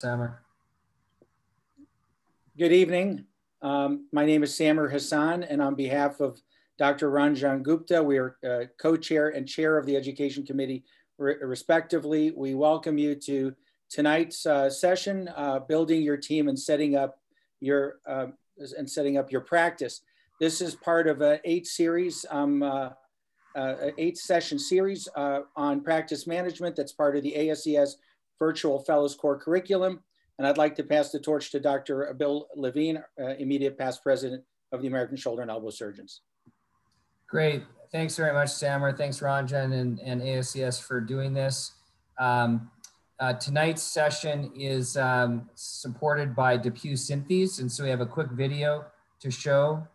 Samer. Good evening. Um, my name is Samer Hassan, and on behalf of Dr. Ranjan Gupta, we are uh, co-chair and chair of the Education Committee, re respectively. We welcome you to tonight's uh, session, uh, building your team and setting up your um, and setting up your practice. This is part of an eight series, um, uh, uh, eight session series uh, on practice management. That's part of the ASES Virtual Fellows Core Curriculum. And I'd like to pass the torch to Dr. Bill Levine, uh, immediate past president of the American Shoulder and Elbow Surgeons. Great. Thanks very much, Samer. Thanks, Ranjan and, and ASES for doing this. Um, uh, tonight's session is um, supported by DePuy Synthes. And so we have a quick video to show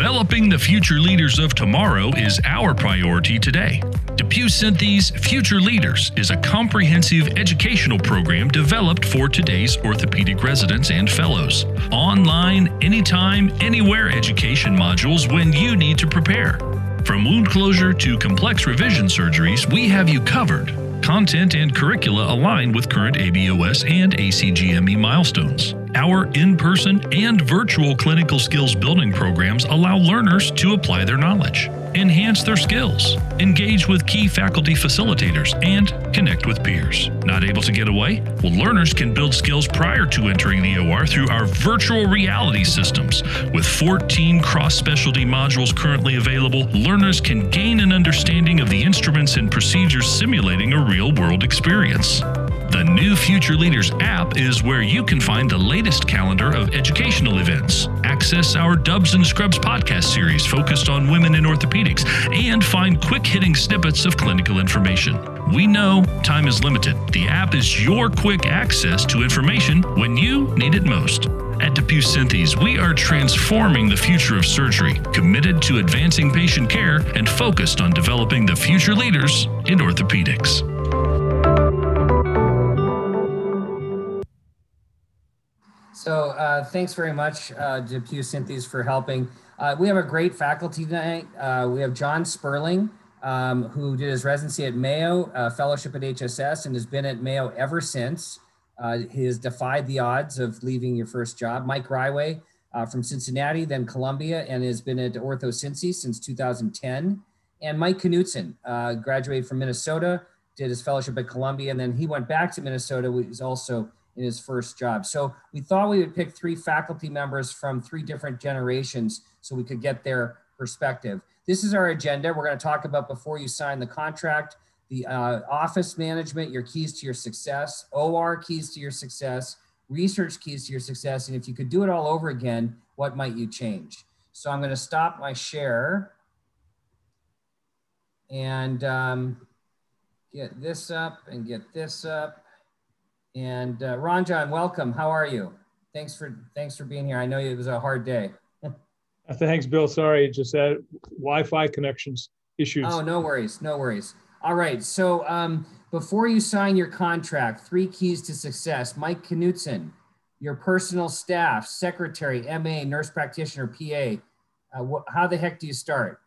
Developing the future leaders of tomorrow is our priority today. DePuy Synthes Future Leaders is a comprehensive educational program developed for today's orthopedic residents and fellows. Online, anytime, anywhere education modules when you need to prepare. From wound closure to complex revision surgeries, we have you covered. Content and curricula align with current ABOS and ACGME milestones. Our in person and virtual clinical skills building programs allow learners to apply their knowledge, enhance their skills, engage with key faculty facilitators, and connect with peers. Not able to get away? Well, learners can build skills prior to entering the OR through our virtual reality systems. With 14 cross specialty modules currently available, learners can gain an understanding of the instruments and procedures simulating a real world experience. The new Future Leaders app is where you can find the latest calendar of educational events, access our Dubs and Scrubs podcast series focused on women in orthopedics, and find quick hitting snippets of clinical information. We know time is limited. The app is your quick access to information when you need it most. At DePuy Synthes, we are transforming the future of surgery, committed to advancing patient care, and focused on developing the future leaders in orthopedics. So uh, thanks very much, uh, DePuy Synthes, for helping. Uh, we have a great faculty tonight. Uh, we have John Sperling, um, who did his residency at Mayo, uh, fellowship at HSS, and has been at Mayo ever since. Uh, he has defied the odds of leaving your first job. Mike Greiwe from Cincinnati, then Columbia, and has been at Ortho Cincy since 2010. And Mike Knutson graduated from Minnesota, did his fellowship at Columbia, and then he went back to Minnesota, is also in his first job. So we thought we would pick three faculty members from three different generations so we could get their perspective. This is our agenda. We're going to talk about before you sign the contract, the uh, office management, your keys to your success, OR keys to your success, research keys to your success, and if you could do it all over again, what might you change? So I'm going to stop my share and um, get this up and get this up. And uh, John, welcome. How are you? Thanks for thanks for being here. I know it was a hard day. Thanks, Bill. Sorry, just that Wi-Fi connections issues. Oh, no worries, no worries. All right. So um, before you sign your contract, three keys to success. Mike Knutson, your personal staff, secretary, MA, nurse practitioner, PA. Uh, how the heck do you start?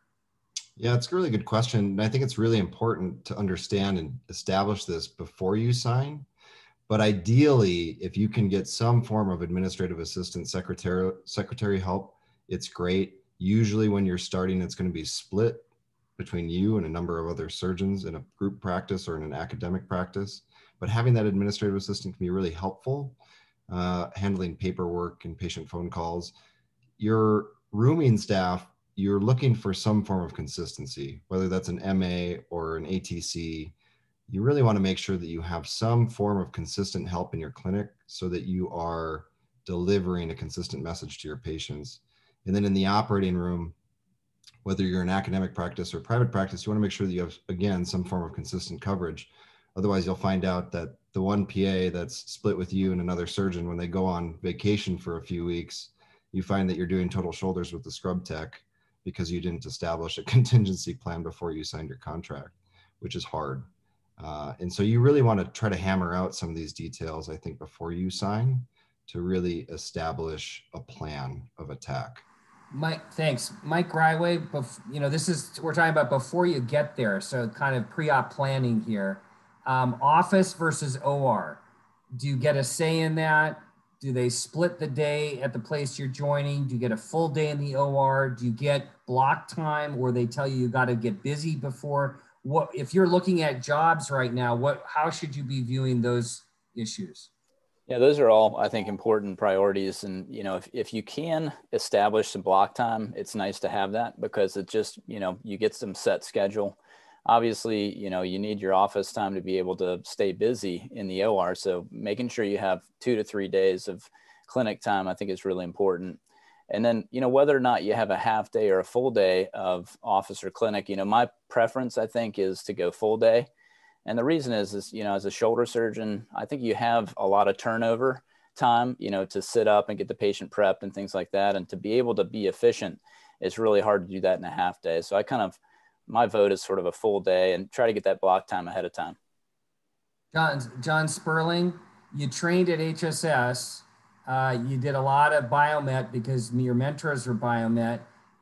Yeah, it's a really good question. And I think it's really important to understand and establish this before you sign but ideally, if you can get some form of administrative assistant secretary secretary help, it's great. Usually when you're starting, it's going to be split between you and a number of other surgeons in a group practice or in an academic practice. But having that administrative assistant can be really helpful, uh, handling paperwork and patient phone calls. Your rooming staff, you're looking for some form of consistency, whether that's an MA or an ATC you really want to make sure that you have some form of consistent help in your clinic so that you are delivering a consistent message to your patients. And then in the operating room, whether you're in academic practice or private practice, you want to make sure that you have, again, some form of consistent coverage. Otherwise, you'll find out that the one PA that's split with you and another surgeon, when they go on vacation for a few weeks, you find that you're doing total shoulders with the scrub tech because you didn't establish a contingency plan before you signed your contract, which is hard. Uh, and so you really want to try to hammer out some of these details, I think, before you sign to really establish a plan of attack. Mike, thanks. Mike Greiwe, bef- you know, this is, we're talking about before you get there. So kind of pre-op planning here. Um, office versus OR. Do you get a say in that? Do they split the day at the place you're joining? Do you get a full day in the OR? Do you get block time where they tell you you got to get busy before? What if you're looking at jobs right now? What how should you be viewing those issues? Yeah, those are all, I think, important priorities. And, you know, if, if you can establish some block time, it's nice to have that because it just, you know, you get some set schedule. Obviously, you know, you need your office time to be able to stay busy in the OR. So making sure you have two to three days of clinic time, I think is really important. And then, you know, whether or not you have a half day or a full day of office or clinic, you know, my preference, I think, is to go full day and the reason is, is, you know, as a shoulder surgeon, I think you have a lot of turnover time, you know, to sit up and get the patient prepped and things like that. And to be able to be efficient, it's really hard to do that in a half day. So I kind of, my vote is sort of a full day and try to get that block time ahead of time. John, John Sperling, you trained at HSS. Uh, you did a lot of biomet because your mentors were biomet.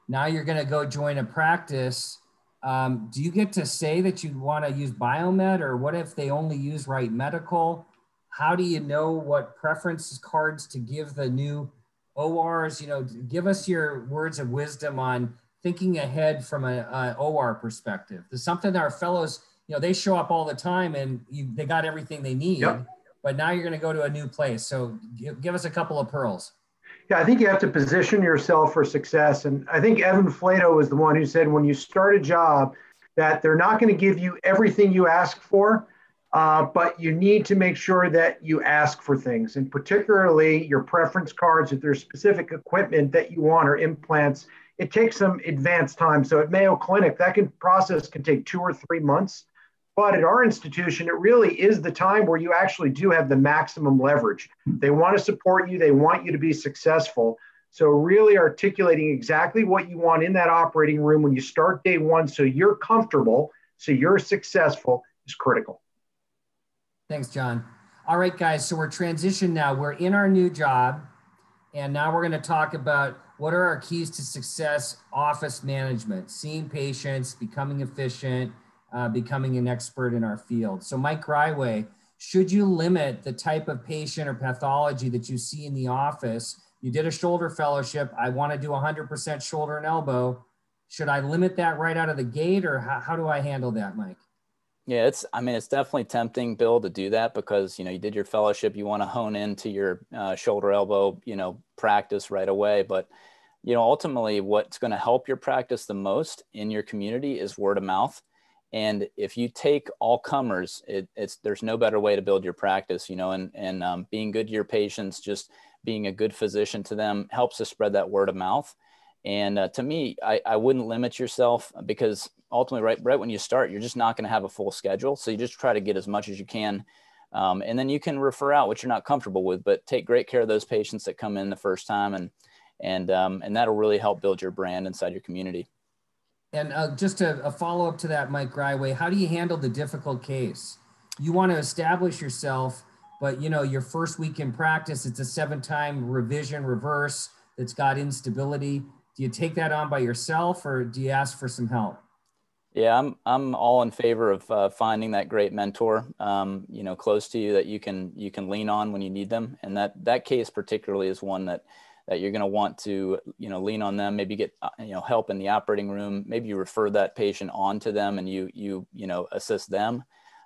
Now you're going to go join a practice um, do you get to say that you want to use Biomet or what if they only use Wright Medical? How do you know what preferences cards to give the new ORs? You know, give us your words of wisdom on thinking ahead from a, a OR perspective. There's something our fellows, you know, they show up all the time and you, they got everything they need, yep. But now you're going to go to a new place. So give, give us a couple of pearls. Yeah, I think you have to position yourself for success. And I think Evan Flatow was the one who said when you start a job that they're not going to give you everything you ask for, uh, but you need to make sure that you ask for things, and particularly your preference cards. If there's specific equipment that you want or implants, it takes some advanced time. So at Mayo Clinic, that can process can take two or three months. But at our institution, it really is the time where you actually do have the maximum leverage. They want to support you, they want you to be successful. So, really articulating exactly what you want in that operating room when you start day one so you're comfortable, so you're successful is critical. Thanks, John. All right, guys. So, we're transitioned now. We're in our new job. And now we're going to talk about what are our keys to success office management, seeing patients, becoming efficient, uh, becoming an expert in our field. So, Mike Greiwe, should you limit the type of patient or pathology that you see in the office? You did a shoulder fellowship. I want to do 100% shoulder and elbow. Should I limit that right out of the gate, or how, how do I handle that, Mike? Yeah, it's. I mean, it's definitely tempting, Bill, to do that because you know you did your fellowship. You want to hone into your uh, shoulder elbow, you know, practice right away. But you know, ultimately, what's going to help your practice the most in your community is word of mouth and if you take all comers it, it's there's no better way to build your practice you know and and um, being good to your patients just being a good physician to them helps to spread that word of mouth. And uh, to me I, I wouldn't limit yourself because ultimately right right when you start you're just not going to have a full schedule. So you just try to get as much as you can um, and then you can refer out what you're not comfortable with but take great care of those patients that come in the first time and and um, and that'll really help build your brand inside your community and uh, just a, a follow up to that, Mike Greiwe, how do you handle the difficult case? You want to establish yourself, but you know your first week in practice, it's a seven-time revision reverse that's got instability. Do you take that on by yourself, or do you ask for some help? Yeah, I'm I'm all in favor of uh, finding that great mentor, um, you know, close to you that you can you can lean on when you need them, and that that case particularly is one that that you're going to want to you know lean on them maybe get uh, you know help in the operating room maybe you refer that patient on to them and you you you know assist them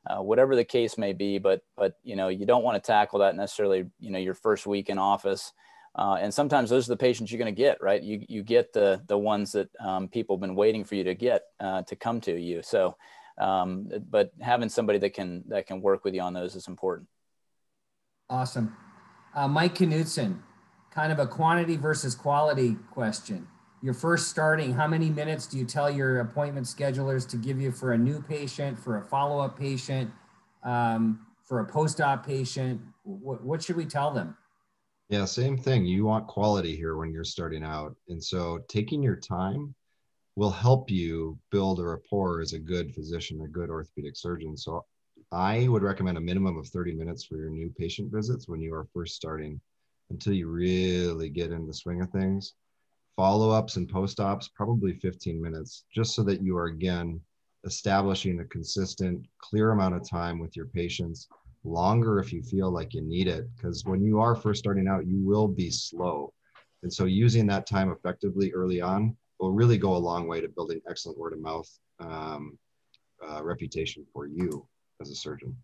uh, whatever the case may be but but you know you don't want to tackle that necessarily you know your first week in office uh, and sometimes those are the patients you're going to get right? You you get the the ones that um, people have been waiting for you to get uh, to come to you. So um, but having somebody that can that can work with you on those is important. Awesome. Uh, mike knutson kind of a quantity versus quality question. You're first starting, how many minutes do you tell your appointment schedulers to give you for a new patient, for a follow up patient, um, for a post op patient? What, what should we tell them? Yeah, same thing. You want quality here when you're starting out. And so taking your time will help you build a rapport as a good physician, a good orthopedic surgeon. So I would recommend a minimum of 30 minutes for your new patient visits when you are first starting until you really get in the swing of things. follow-ups and post-ops, probably 15 minutes, just so that you are again establishing a consistent, clear amount of time with your patients, longer if you feel like you need it. Because when you are first starting out, you will be slow. And so using that time effectively early on will really go a long way to building excellent word of mouth um, uh, reputation for you as a surgeon.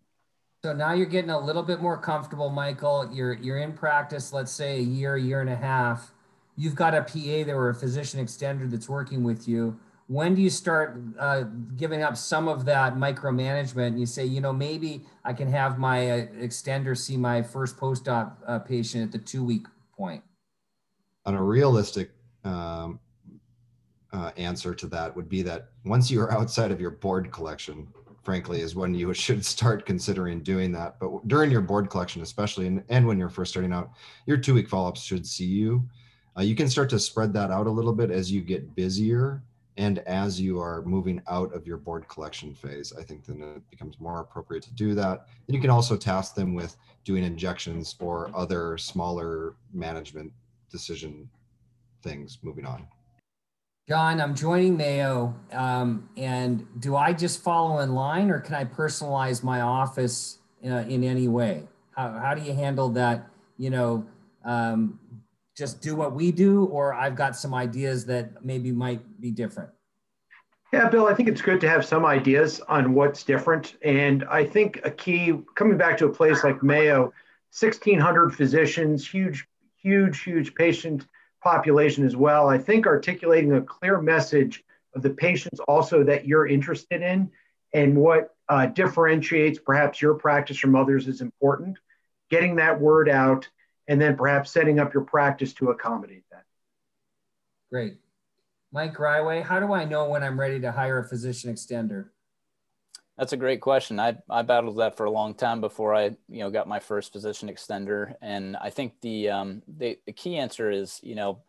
So now you're getting a little bit more comfortable, Michael. You're you're in practice, let's say a year, year and a half. You've got a PA there or a physician extender that's working with you. When do you start uh, giving up some of that micromanagement? And you say, you know, maybe I can have my uh, extender see my first post-op uh, patient at the two-week point. On a realistic um, uh, answer to that would be that once you are outside of your board collection, frankly, is when you should start considering doing that. But during your board collection, especially, and, and when you're first starting out, your two week follow ups should see you. Uh, you can start to spread that out a little bit as you get busier and as you are moving out of your board collection phase. I think then it becomes more appropriate to do that. And you can also task them with doing injections or other smaller management decision things moving on. John, I'm joining Mayo, um, and do I just follow in line, or can I personalize my office uh, in any way? How, how do you handle that? You know, um, just do what we do, or I've got some ideas that maybe might be different. Yeah, Bill, I think it's good to have some ideas on what's different. And I think a key, coming back to a place like Mayo, 1,600 physicians, huge, huge, huge patient population as well. I think articulating a clear message of the patients also that you're interested in and what uh, differentiates perhaps your practice from others is important. Getting that word out and then perhaps setting up your practice to accommodate that. Great. Mike Greiwe, how do I know when I'm ready to hire a physician extender? That's a great question. I, I battled that for a long time before I, you know, got my first position extender. And I think the, um, the, the key answer is, you know,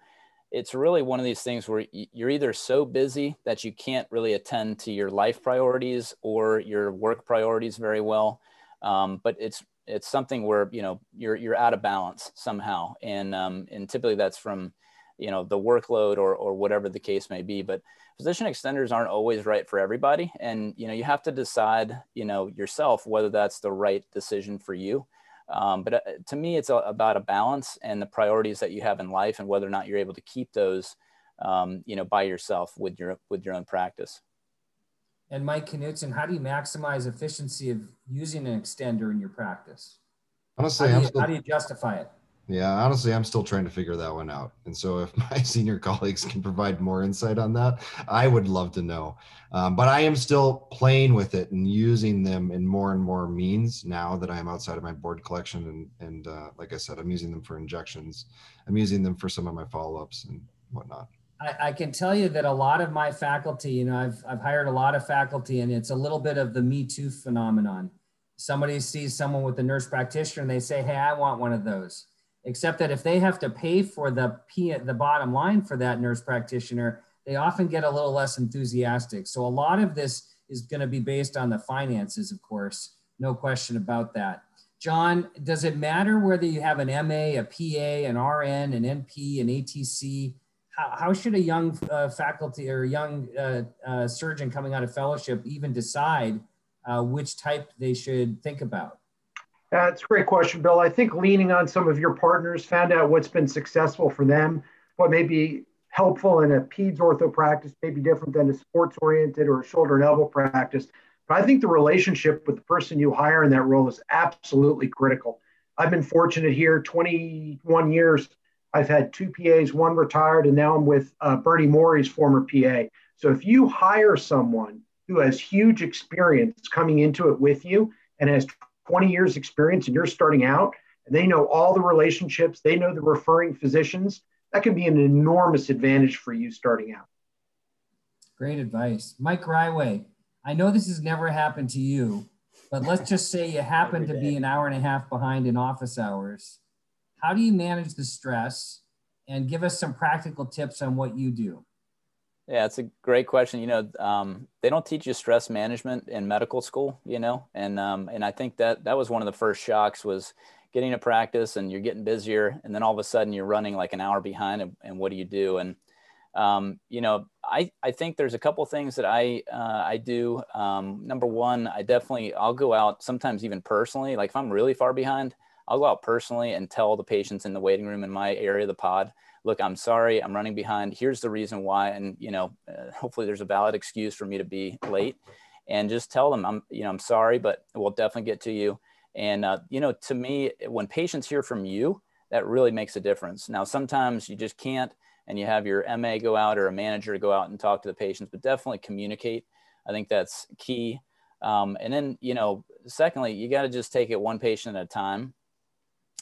it's really one of these things where you're either so busy that you can't really attend to your life priorities or your work priorities very well. Um, but it's, it's something where, you know, you're, you're out of balance somehow. And, um, and typically that's from, you know, the workload or, or whatever the case may be. But physician extenders aren't always right for everybody. And you know you have to decide you know yourself whether that's the right decision for you. Um, but uh, to me it's a, about a balance and the priorities that you have in life and whether or not you're able to keep those um, you know by yourself with your with your own practice. And mike knutson how do you maximize efficiency of using an extender in your practice? Honestly how do you, how do you justify it yeah, honestly, I'm still trying to figure that one out. And so, if my senior colleagues can provide more insight on that, I would love to know. Um, but I am still playing with it and using them in more and more means now that I am outside of my board collection. And, and uh, like I said, I'm using them for injections, I'm using them for some of my follow ups and whatnot. I, I can tell you that a lot of my faculty, you know, I've, I've hired a lot of faculty, and it's a little bit of the Me Too phenomenon. Somebody sees someone with a nurse practitioner and they say, Hey, I want one of those except that if they have to pay for the P, the bottom line for that nurse practitioner, they often get a little less enthusiastic. So a lot of this is going to be based on the finances, of course, no question about that. John, does it matter whether you have an MA, a PA, an RN, an NP, an ATC? How, how should a young uh, faculty or young uh, uh, surgeon coming out of fellowship even decide uh, which type they should think about? That's a great question, Bill. I think leaning on some of your partners, found out what's been successful for them, what may be helpful in a peds ortho practice may be different than a sports oriented or a shoulder and elbow practice. But I think the relationship with the person you hire in that role is absolutely critical. I've been fortunate here 21 years. I've had two PAs, one retired, and now I'm with uh, Bernie Morrey's former PA. So if you hire someone who has huge experience coming into it with you and has 20 years experience and you're starting out and they know all the relationships, they know the referring physicians, that can be an enormous advantage for you starting out. Great advice. Mike Greiwe, I know this has never happened to you, but let's just say you happen to be an hour and a half behind in office hours. How do you manage the stress? And give us some practical tips on what you do. Yeah, it's a great question. You know, um, they don't teach you stress management in medical school. You know, and um, and I think that that was one of the first shocks was getting to practice and you're getting busier, and then all of a sudden you're running like an hour behind, and, and what do you do? And Um, you know, I, I think there's a couple things that I uh, I do. Um, number one, I definitely I'll go out sometimes even personally. Like if I'm really far behind, I'll go out personally and tell the patients in the waiting room in my area of the pod, look, I'm sorry, I'm running behind. Here's the reason why, and you know, uh, hopefully there's a valid excuse for me to be late, and just tell them I'm you know I'm sorry, but we'll definitely get to you. And uh, you know, to me, when patients hear from you, that really makes a difference. Now, sometimes you just can't and you have your MA go out or a manager go out and talk to the patients, but definitely communicate. I think that's key. Um, and then, you know, secondly, you got to just take it one patient at a time.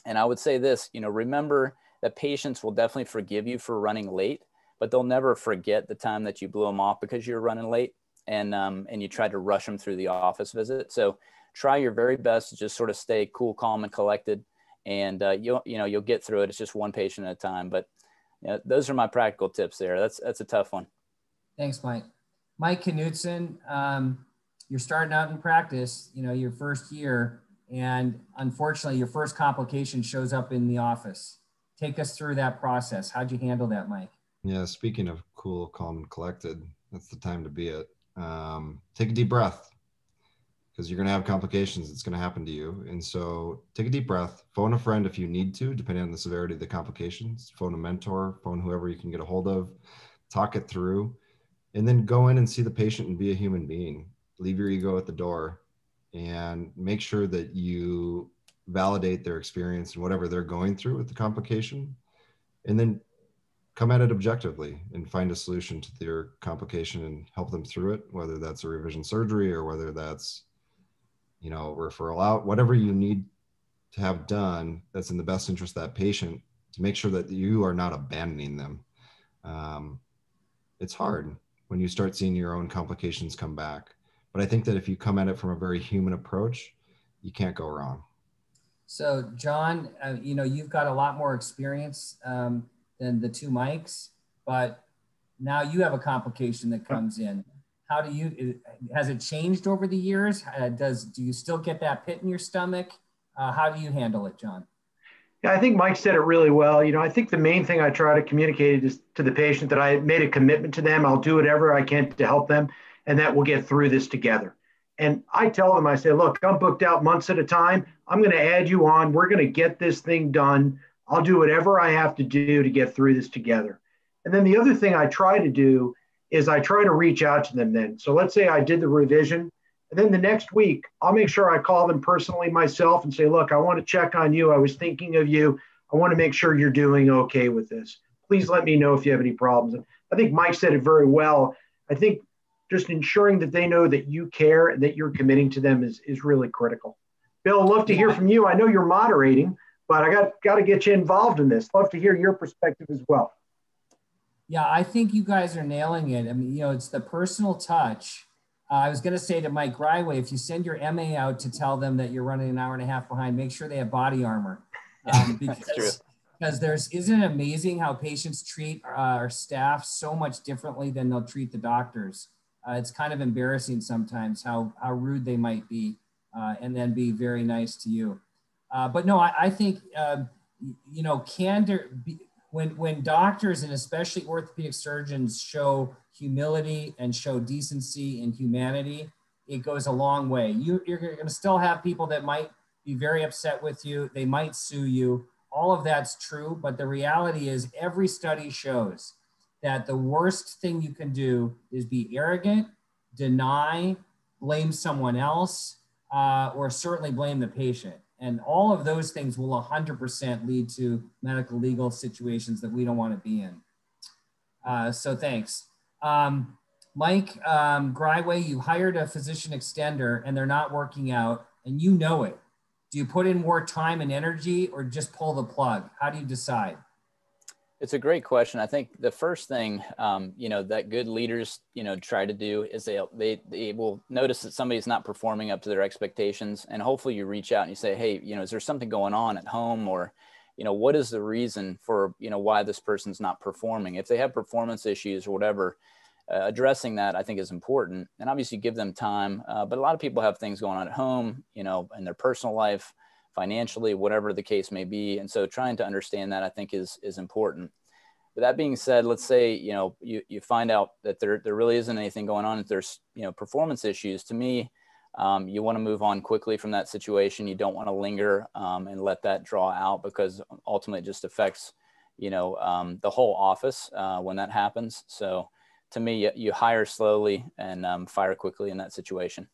And I would say this, you know, remember that patients will definitely forgive you for running late, but they'll never forget the time that you blew them off because you're running late and um, and you tried to rush them through the office visit. So try your very best to just sort of stay cool, calm, and collected, and uh, you'll you know you'll get through it. It's just one patient at a time, but yeah, those are my practical tips there. That's that's a tough one. Thanks, Mike. Mike Knutson, um, you're starting out in practice. You know, your first year, and unfortunately, your first complication shows up in the office. Take us through that process. How'd you handle that, Mike? Yeah, speaking of cool, calm, and collected, that's the time to be it. Um, take a deep breath because you're going to have complications. It's going to happen to you. And so take a deep breath, phone a friend if you need to, depending on the severity of the complications, phone a mentor, phone whoever you can get a hold of, talk it through, and then go in and see the patient and be a human being. Leave your ego at the door and make sure that you validate their experience and whatever they're going through with the complication. And then come at it objectively and find a solution to their complication and help them through it, whether that's a revision surgery or whether that's you know, referral out, whatever you need to have done that's in the best interest of that patient to make sure that you are not abandoning them. Um, it's hard when you start seeing your own complications come back. But I think that if you come at it from a very human approach, you can't go wrong. So, John, uh, you know, you've got a lot more experience um, than the two Mikes, but now you have a complication that comes in. How do you, has it changed over the years? Uh, does, do you still get that pit in your stomach? Uh, how do you handle it, John? Yeah, I think Mike said it really well. You know, I think the main thing I try to communicate is to the patient that I made a commitment to them. I'll do whatever I can to help them and that we'll get through this together. And I tell them, I say, look, I'm booked out months at a time. I'm going to add you on. We're going to get this thing done. I'll do whatever I have to do to get through this together. And then the other thing I try to do is I try to reach out to them then. So let's say I did the revision, and then the next week, I'll make sure I call them personally myself and say, look, I want to check on you. I was thinking of you. I want to make sure you're doing okay with this. Please let me know if you have any problems. And I think Mike said it very well. I think just ensuring that they know that you care and that you're committing to them is, is really critical. Bill, I'd love to hear from you. I know you're moderating, but I got, got to get you involved in this. Love to hear your perspective as well. Yeah, I think you guys are nailing it. I mean, you know, it's the personal touch. Uh, I was going to say to Mike Greiwe, if you send your MA out to tell them that you're running an hour and a half behind, make sure they have body armor. Um, because, because there's, isn't it amazing how patients treat uh, our staff so much differently than they'll treat the doctors? Uh, it's kind of embarrassing sometimes how, how rude they might be uh, and then be very nice to you. Uh, but no, I, I think, um, you know, candor, be, when when doctors and especially orthopedic surgeons show humility and show decency and humanity, it goes a long way. You, you're going to still have people that might be very upset with you. They might sue you. All of that's true, but the reality is every study shows that the worst thing you can do is be arrogant, deny, blame someone else, uh, or certainly blame the patient. And all of those things will 100% lead to medical legal situations that we don't want to be in. Uh, so thanks. Um, Mike um, Greiwe, you hired a physician extender and they're not working out and you know it. Do you put in more time and energy or just pull the plug? How do you decide? It's a great question. I think the first thing, um, you know, that good leaders, you know, try to do is they, they, they will notice that somebody's not performing up to their expectations. And hopefully you reach out and you say, Hey, you know, is there something going on at home or, you know, what is the reason for, you know, why this person's not performing? If they have performance issues or whatever, uh, addressing that I think is important. And obviously give them time. Uh, but a lot of people have things going on at home, you know, in their personal life financially, whatever the case may be. And so trying to understand that I think is, is important. But that being said, let's say you know you, you find out that there there really isn't anything going on. If there's you know performance issues, to me, um, you want to move on quickly from that situation. You don't want to linger um, and let that draw out because ultimately it just affects you know um, the whole office uh, when that happens. So to me, you, you hire slowly and um, fire quickly in that situation.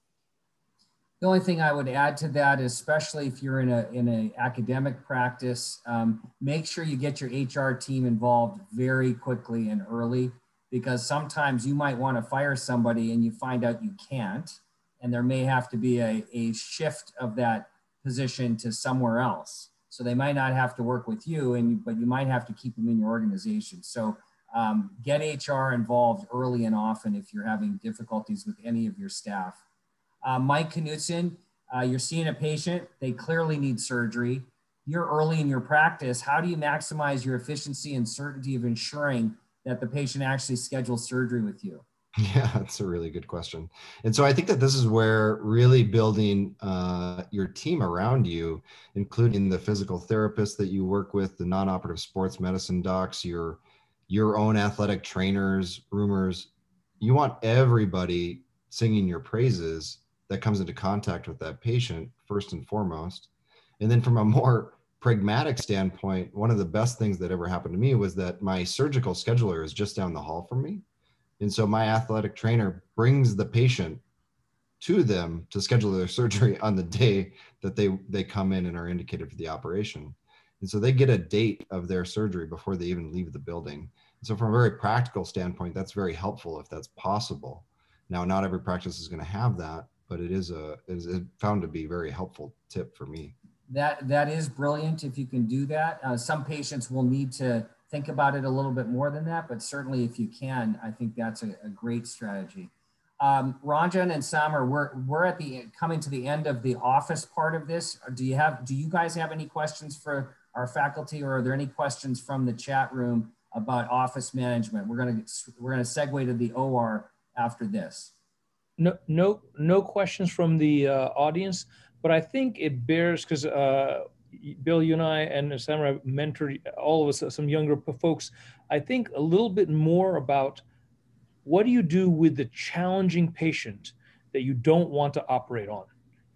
The only thing I would add to that, especially if you're in a in a academic practice, um, make sure you get your HR team involved very quickly and early, because sometimes you might want to fire somebody and you find out you can't, and there may have to be a, a shift of that position to somewhere else. So they might not have to work with you, and but you might have to keep them in your organization. So um, get HR involved early and often if you're having difficulties with any of your staff. Uh, Mike Knutson, uh, you're seeing a patient, they clearly need surgery. You're early in your practice. How do you maximize your efficiency and certainty of ensuring that the patient actually schedules surgery with you? Yeah, that's a really good question. And so I think that this is where really building uh, your team around you, including the physical therapist that you work with, the non-operative sports medicine docs, your your own athletic trainers, roomers, you want everybody singing your praises that comes into contact with that patient first and foremost. And then from a more pragmatic standpoint, one of the best things that ever happened to me was that my surgical scheduler is just down the hall from me. And so my athletic trainer brings the patient to them to schedule their surgery on the day that they they come in and are indicated for the operation. And so they get a date of their surgery before they even leave the building. And so from a very practical standpoint, that's very helpful if that's possible. Now, not every practice is going to have that, but it is a is found to be very helpful tip for me. That that is brilliant if you can do that. Uh, some patients will need to think about it a little bit more than that, but certainly if you can, I think that's a, a great strategy. Um, Ranjan and Samer, we're we're at the coming to the end of the office part of this. Do you have do you guys have any questions for our faculty, or are there any questions from the chat room about office management? We're gonna we're gonna segue to the OR after this no, no, no questions from the uh, audience, but I think it bears because uh, Bill, you and I and Sam have mentored all of us, some younger folks. I think a little bit more about what do you do with the challenging patient that you don't want to operate on,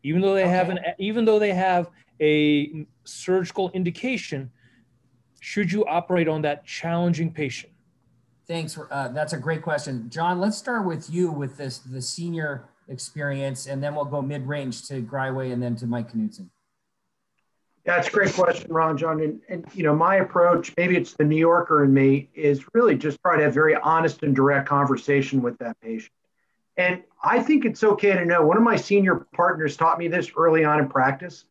even though they okay. have an, even though they have a surgical indication. Should you operate on that challenging patient? Thanks. Uh, that's a great question. John, let's start with you with this the senior experience, and then we'll go mid-range to Greiwe and then to Mike Knutson. Yeah, it's a great question, Ranjan. And, and you know, my approach, maybe it's the New Yorker in me, is really just try to have very honest and direct conversation with that patient. And I think it's okay to know. One of my senior partners taught me this early on in practice.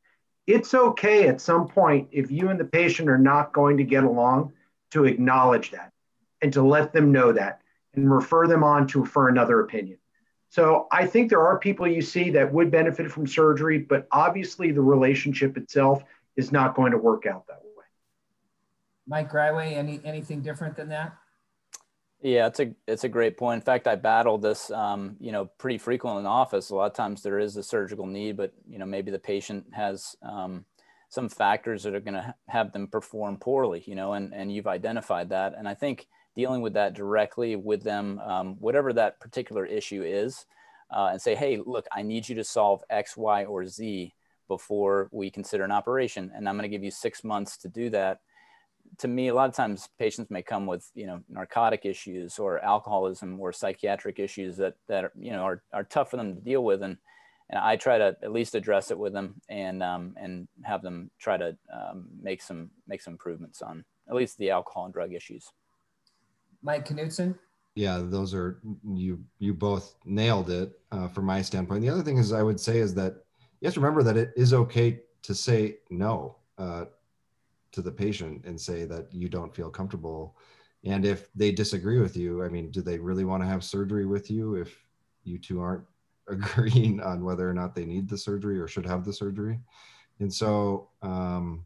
It's okay at some point if you and the patient are not going to get along to acknowledge that and to let them know that and refer them on to for another opinion. So I think there are people you see that would benefit from surgery, but obviously the relationship itself is not going to work out that way. Mike Greiwe, any anything different than that? Yeah, it's a it's a great point. In fact, I battle this, um, you know, pretty frequently in the office. A lot of times there is a surgical need, but you know, maybe the patient has um, some factors that are going to have them perform poorly, you know, and and you've identified that. And I think dealing with that directly with them, um, whatever that particular issue is, uh, and say, hey, look, I need you to solve X, Y, or Z before we consider an operation. And I'm going to give you six months to do that. To me, a lot of times patients may come with, you know, narcotic issues or alcoholism or psychiatric issues that, that are, you know, are, are tough for them to deal with. And, and I try to at least address it with them and, um, and have them try to um, make some, make some improvements on at least the alcohol and drug issues. Mike Knutson? Yeah, those are you. You both nailed it uh, from my standpoint. The other thing is, I would say is that you have to remember that it is okay to say no uh, to the patient and say that you don't feel comfortable. And if they disagree with you, I mean, do they really want to have surgery with you if you two aren't agreeing on whether or not they need the surgery or should have the surgery? And so, um,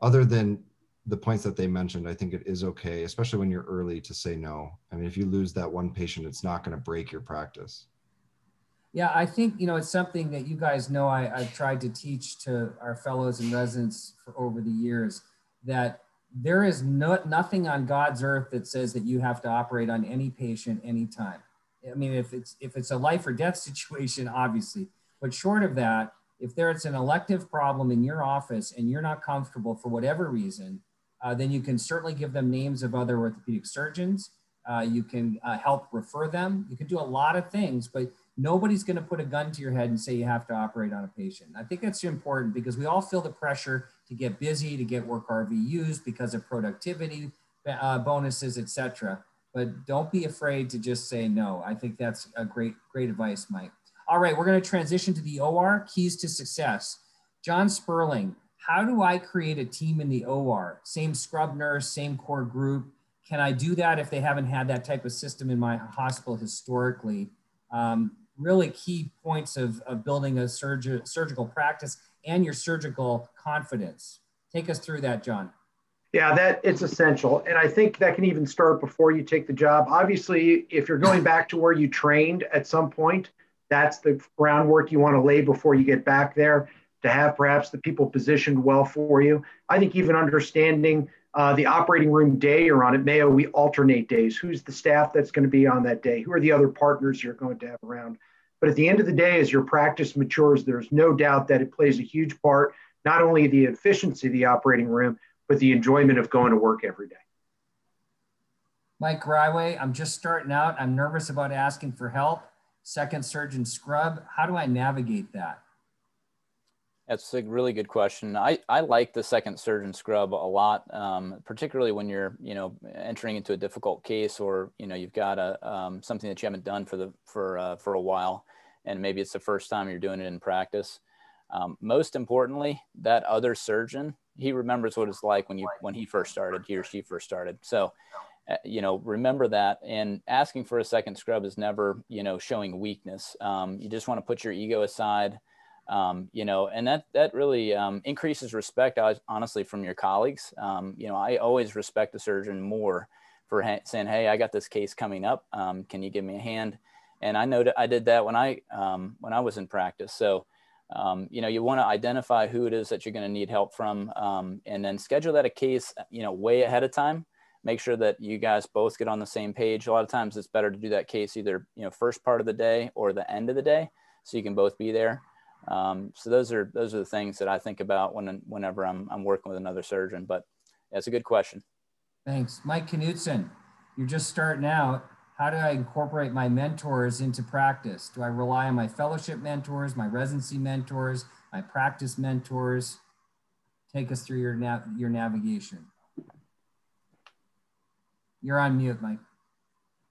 other than the points that they mentioned, I think it is okay, especially when you're early to say no. I mean, if you lose that one patient, it's not going to break your practice. Yeah, I think, you know, it's something that you guys know I, I've tried to teach to our fellows and residents for over the years that there is no, nothing on God's earth that says that you have to operate on any patient anytime. I mean, if it's if it's a life or death situation, obviously, but short of that, if there's an elective problem in your office and you're not comfortable for whatever reason, uh, then you can certainly give them names of other orthopedic surgeons. Uh, you can uh, help refer them. You can do a lot of things, but nobody's going to put a gun to your head and say you have to operate on a patient. I think that's important because we all feel the pressure to get busy, to get work RVUs because of productivity uh, bonuses, etc. But don't be afraid to just say no. I think that's a great, great advice, Mike. All right, we're going to transition to the OR keys to success. John Sperling, how do I create a team in the OR? Same scrub nurse, same core group. Can I do that if they haven't had that type of system in my hospital historically? Um, really key points of, of building a surg- surgical practice and your surgical confidence. Take us through that, John. Yeah, that it's essential. And I think that can even start before you take the job. Obviously, if you're going back to where you trained at some point, that's the groundwork you want to lay before you get back there to have perhaps the people positioned well for you. I think even understanding uh, the operating room day you're on at Mayo, we alternate days. Who's the staff that's going to be on that day? Who are the other partners you're going to have around? But at the end of the day, as your practice matures, there's no doubt that it plays a huge part, not only the efficiency of the operating room, but the enjoyment of going to work every day. Mike Greiwe, I'm just starting out. I'm nervous about asking for help. Second surgeon scrub. How do I navigate that? That's a really good question. I, I like the second surgeon scrub a lot, um, particularly when you're you know entering into a difficult case or you know you've got a um, something that you haven't done for the for uh, for a while, and maybe it's the first time you're doing it in practice. Um, most importantly, that other surgeon he remembers what it's like when you when he first started, he or she first started. So, uh, you know, remember that. And asking for a second scrub is never you know showing weakness. Um, you just want to put your ego aside um, you know, and that that really um, increases respect, honestly, from your colleagues. Um, you know, I always respect the surgeon more for ha- saying, "Hey, I got this case coming up. Um, can you give me a hand?" And I know I did that when I um, when I was in practice. So, um, you know, you want to identify who it is that you're going to need help from, and then schedule that a case, you know, way ahead of time. Make sure that you guys both get on the same page. A lot of times, it's better to do that case either you know first part of the day or the end of the day, so you can both be there. Um, so those are those are the things that I think about when whenever I'm I'm working with another surgeon. But that's a good question. Thanks, Mike Knutson. You're just starting out. How do I incorporate my mentors into practice? Do I rely on my fellowship mentors, my residency mentors, my practice mentors? Take us through your nav your navigation. You're on mute, Mike.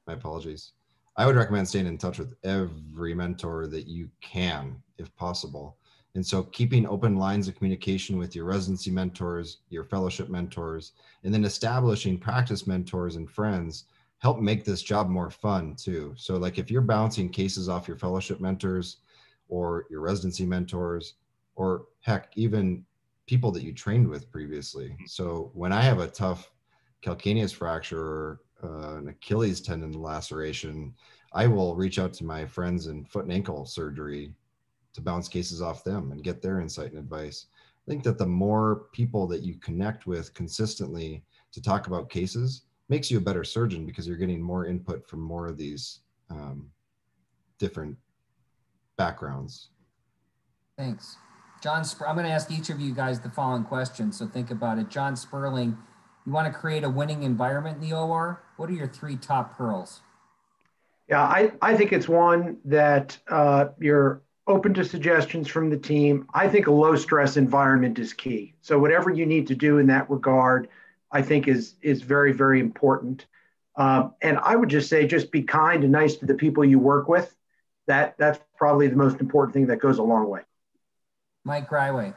My apologies. I would recommend staying in touch with every mentor that you can, if possible. And so keeping open lines of communication with your residency mentors, your fellowship mentors, and then establishing practice mentors and friends help make this job more fun too. So like if you're bouncing cases off your fellowship mentors or your residency mentors, or heck, even people that you trained with previously. So when I have a tough calcaneus fracture uh, an Achilles tendon laceration, I will reach out to my friends in foot and ankle surgery to bounce cases off them and get their insight and advice. I think that the more people that you connect with consistently to talk about cases makes you a better surgeon because you're getting more input from more of these um, different backgrounds. Thanks. John, I'm going to ask each of you guys the following question. So think about it. John Sperling, you want to create a winning environment in the OR? What are your three top pearls? Yeah, I, I think it's one that uh, you're open to suggestions from the team. I think a low stress environment is key. So whatever you need to do in that regard, I think is is very very important. Um, and I would just say, just be kind and nice to the people you work with. That that's probably the most important thing that goes a long way. Mike Greiwe.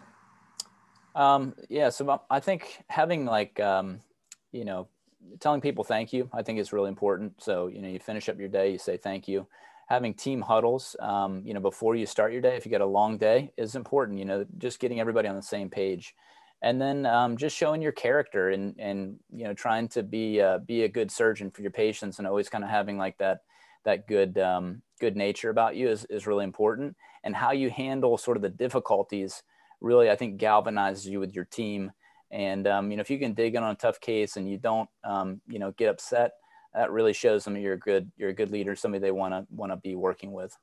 Um, yeah, so I think having like, um, you know, telling people thank you, I think is really important. So, you know, you finish up your day, you say thank you. Having team huddles, um, you know, before you start your day, if you get a long day, is important. You know, just getting everybody on the same page, and then um, just showing your character and and you know, trying to be uh, be a good surgeon for your patients, and always kind of having like that that good um, good nature about you is is really important. And how you handle sort of the difficulties really, I think, galvanizes you with your team And um, you know, if you can dig in on a tough case and you don't, um, you know, get upset, that really shows them you're a good you're a good leader, somebody they want to want to be working with.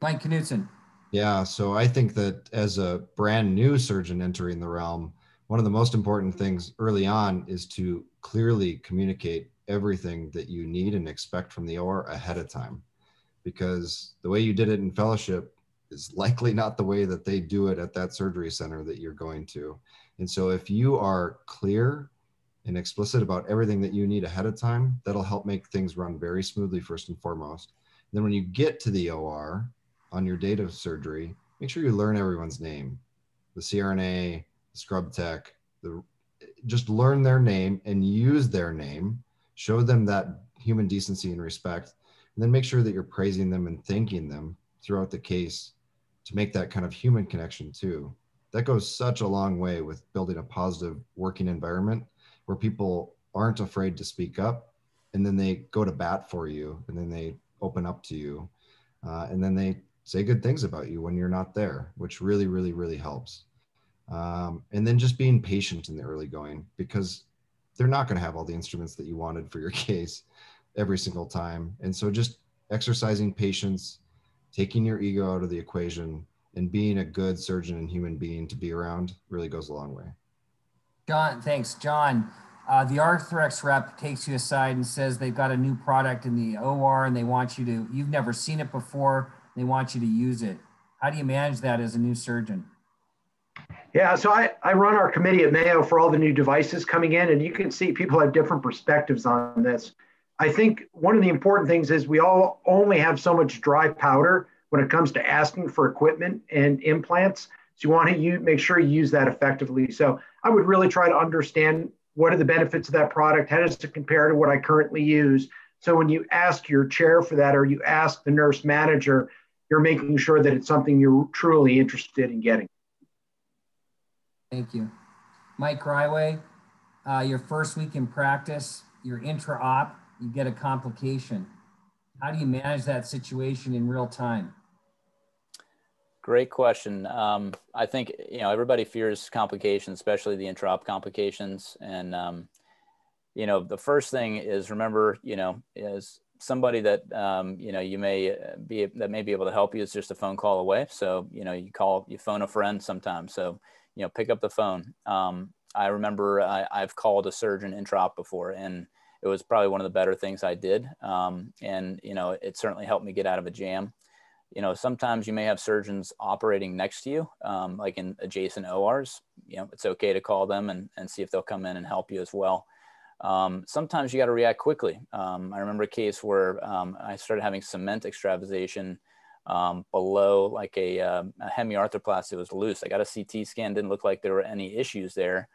Mike Knutson. Yeah, so I think that as a brand new surgeon entering the realm, one of the most important things early on is to clearly communicate everything that you need and expect from the OR ahead of time. Because the way you did it in fellowship is likely not the way that they do it at that surgery center that you're going to. And so if you are clear and explicit about everything that you need ahead of time, that'll help make things run very smoothly first and foremost. Then when you get to the OR on your date of surgery, make sure you learn everyone's name, the CRNA, the scrub tech, the just learn their name and use their name, show them that human decency and respect, and then make sure that you're praising them and thanking them throughout the case to make that kind of human connection too. That goes such a long way with building a positive working environment where people aren't afraid to speak up and then they go to bat for you and then they open up to you uh, and then they say good things about you when you're not there which really really really helps. Um, and then just being patient in the early going because they're not going to have all the instruments that you wanted for your case every single time. And so just exercising patience taking your ego out of the equation and being a good surgeon and human being to be around really goes a long way John, thanks. John, uh, the Arthrex rep takes you aside and says they've got a new product in the OR and they want you to, you've never seen it before, they want you to use it. How do you manage that as a new surgeon? Yeah, so I, I run our committee at Mayo for all the new devices coming in, and you can see people have different perspectives on this. I think one of the important things is we all only have so much dry powder when it comes to asking for equipment and implants. So you want to make sure you use that effectively. So I would really try to understand what are the benefits of that product? How does it compare to what I currently use? So when you ask your chair for that or you ask the nurse manager, you're making sure that it's something you're truly interested in getting. Thank you. Mike Greiwe, uh, your first week in practice, your intra-op, you get a complication. How do you manage that situation in real time? Great question. Um, I think you know everybody fears complications, especially the intra-op complications. And um, you know, the first thing is remember, you know, is somebody that um, you know you may uh, be that may be able to help you is just a phone call away. So you know, you call, you phone a friend sometimes. So you know, pick up the phone. Um, I remember I, have called a surgeon intra-op before, and it was probably one of the better things I did. Um, and you know, it certainly helped me get out of a jam you know, sometimes you may have surgeons operating next to you, um, like in adjacent ORs. You know, it's okay to call them and, and see if they'll come in and help you as well. Um, sometimes you got to react quickly. Um, I remember a case where um, I started having cement extravasation um, below like a, uh, a hemiarthroplasty was loose. I got a CT scan, didn't look like there were any issues there.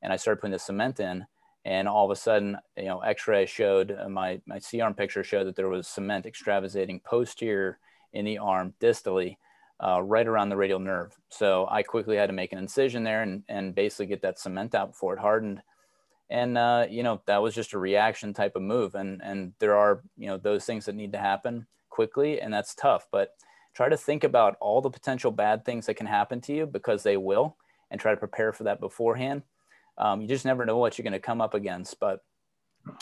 And I started putting the cement in and all of a sudden, you know, x-ray showed uh, my, my C-arm picture showed that there was cement extravasating posterior in the arm distally, uh, right around the radial nerve. So I quickly had to make an incision there and, and basically get that cement out before it hardened. And, uh, you know, that was just a reaction type of move. And, and there are, you know, those things that need to happen quickly and that's tough, but try to think about all the potential bad things that can happen to you because they will and try to prepare for that beforehand. Um, you just never know what you're going to come up against, but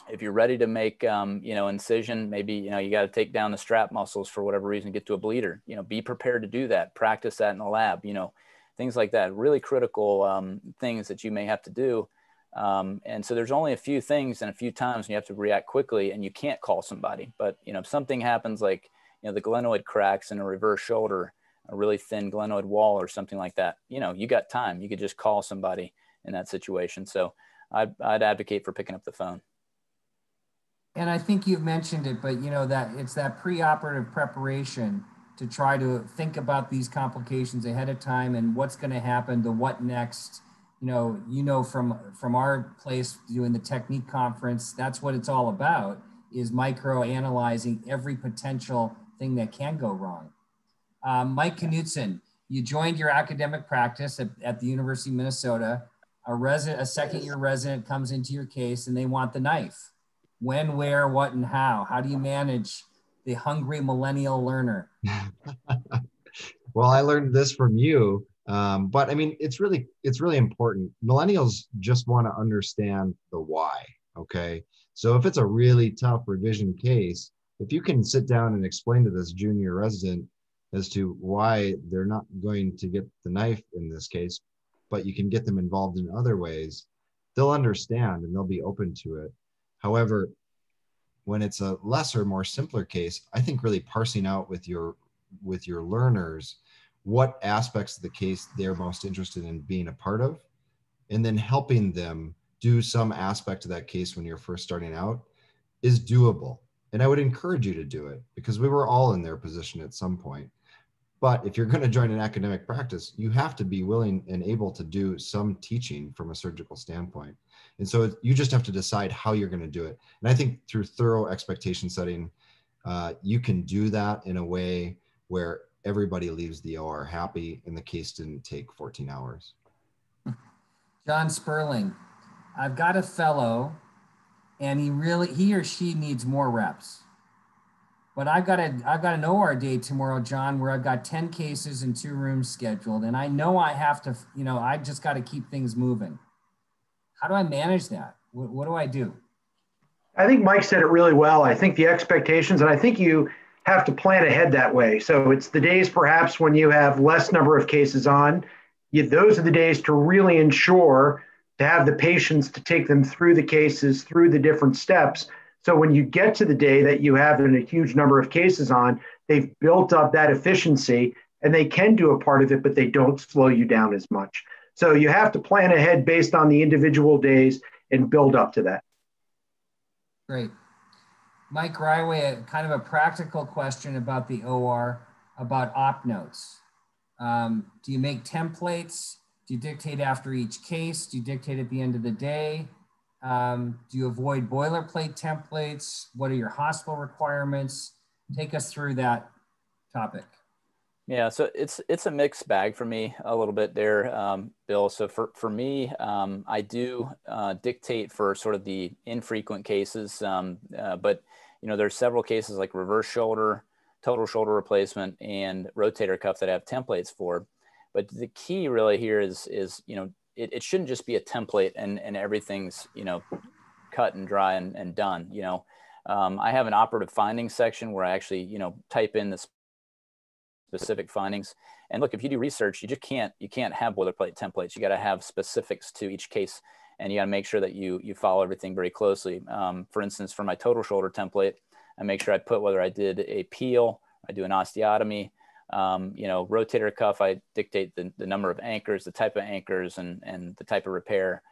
if you're ready to make um, you know incision maybe you know you got to take down the strap muscles for whatever reason get to a bleeder you know be prepared to do that practice that in the lab you know things like that really critical um, things that you may have to do. Um, and so there's only a few things and a few times you have to react quickly and you can't call somebody but you know if something happens like you know the glenoid cracks in a reverse shoulder a really thin glenoid wall or something like that you know you got time you could just call somebody in that situation. So I'd, I'd advocate for picking up the phone and I think you've mentioned it, but you know that it's that preoperative preparation to try to think about these complications ahead of time and what's going to happen, the what next. You know, you know from from our place doing the technique conference, that's what it's all about is micro analyzing every potential thing that can go wrong. Um, Mike Knutson, you joined your academic practice at, at the University of Minnesota. A resident, a second year resident comes into your case and they want the knife when, where, what, and how? How do you manage the hungry millennial learner? well, I learned this from you. Um, but I mean, it's really it's really important. Millennials just want to understand the why. Okay, so if it's a really tough revision case, if you can sit down and explain to this junior resident as to why they're not going to get the knife in this case, but you can get them involved in other ways, they'll understand and they'll be open to it. However, when it's a lesser, more simpler case, I think really parsing out with your with your learners what aspects of the case they're most interested in being a part of, and then helping them do some aspect of that case when you're first starting out is doable. And I would encourage you to do it because we were all in their position at some point. But if you're going to join an academic practice, you have to be willing and able to do some teaching from a surgical standpoint. And so you just have to decide how you're going to do it. And I think through thorough expectation setting, uh, you can do that in a way where everybody leaves the OR happy and the case didn't take 14 hours. John Sperling, I've got a fellow and he really, he or she needs more reps. But I've got a, I've got an OR day tomorrow, John, where I've got 10 cases and two rooms scheduled. And I know I have to, you know, I just got to keep things moving. How do I manage that? What, what do I do? I think Mike said it really well. I think the expectations, and I think you have to plan ahead that way. So it's the days perhaps when you have less number of cases on. You, those are the days to really ensure to have the patience to take them through the cases, through the different steps. So when you get to the day that you have a huge number of cases on, they've built up that efficiency and they can do a part of it, but they don't slow you down as much. So you have to plan ahead based on the individual days and build up to that. Great. Mike Greiwe, kind of a practical question about the OR, about op notes. Um, do you make templates? Do you dictate after each case? Do you dictate at the end of the day? Um, do you avoid boilerplate templates? What are your hospital requirements? Take us through that topic. Yeah, so it's it's a mixed bag for me a little bit there, um, Bill. So for for me, um, I do uh, dictate for sort of the infrequent cases, um, uh, but you know there's several cases like reverse shoulder, total shoulder replacement, and rotator cuff that I have templates for. But the key really here is is you know it, it shouldn't just be a template and and everything's you know cut and dry and, and done. You know, um, I have an operative findings section where I actually you know type in the specific findings. And look, if you do research, you just can't you can't have boilerplate templates. You got to have specifics to each case, and you got to make sure that you you follow everything very closely. Um, for instance, for my total shoulder template, I make sure I put whether I did a peel, I do an osteotomy, um, you know, rotator cuff, I dictate the, the number of anchors, the type of anchors, and and the type of repair,